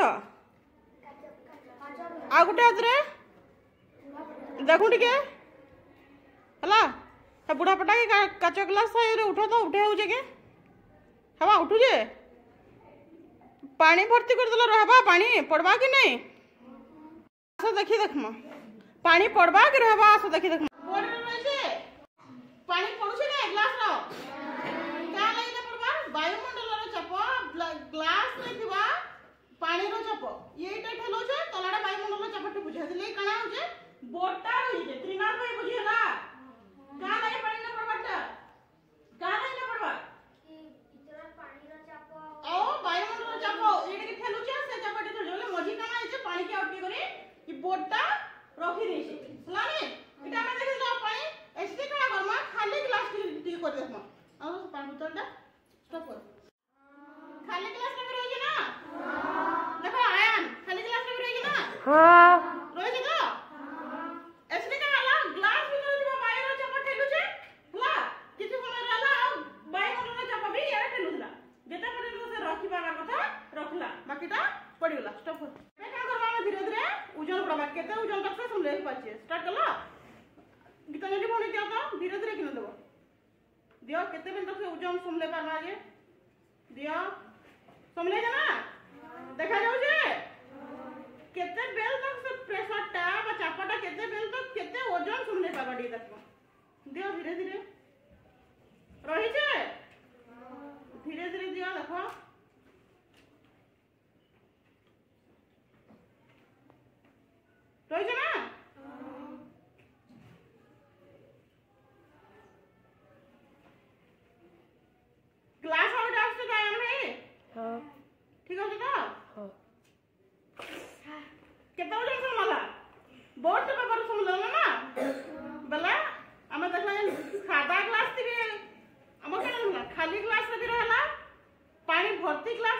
आगे हाथ देख टे बुढ़ापटा के काच ग्लास था तो उठे हो जाए हवा उठू जे पा भर्ती कर दल रहा पा पड़वा कि नहीं आस देखी देखम पा पड़वा कि रहा आस देखी देखम पानी बोटा बुझिए त्रिनार नहीं बुझिए ना का नहीं पानी ना पड़वाटा का नहीं ना पड़वा इतना पानी ना चापो आओ वायुमंडल ना चापो एडे के खेलु छे से चापो तो जोले मझी का है जे पानी के आउट करे कि बोटा रखी दे छे सुना ने इटा में देखे जाओ तो पानी ऐसे का गरमा खाली ग्लास के टी कर दे हम आओ पानी बोतलटा स्टॉप कर खाली ग्लास में रहिए ना देखो आयन खाली ग्लास में रहिए ना हां বাকিটা পড়িগলা স্টপ কর এটা কাজ করবা ধীরে ধীরে ওজন পড়বা কেতে ওজন রাখছ সমলে পাচ্ছে স্টার্ট করলা গীতাঞ্জলি মনে কি তো ধীরে ধীরে কিনে দেব দিও কেতে মিনিট রাখছ ওজন সমলে পারবা আগে দিও সমলে জানা দেখা যাচ্ছে কেতে বেল তক সে প্রেসারটা বা চাপটা কেতে বেল তক কেতে ওজন সমলে পারবা ডি দেখো দিও ধীরে ধীরে রহিছে कितना बजे फोन माला बोर्ड तो पेपर फोन लो ना बला हम देखला सादा ग्लास दिबे हम केना खाली ग्लास दिबे रहला पानी भर्ती ग्लास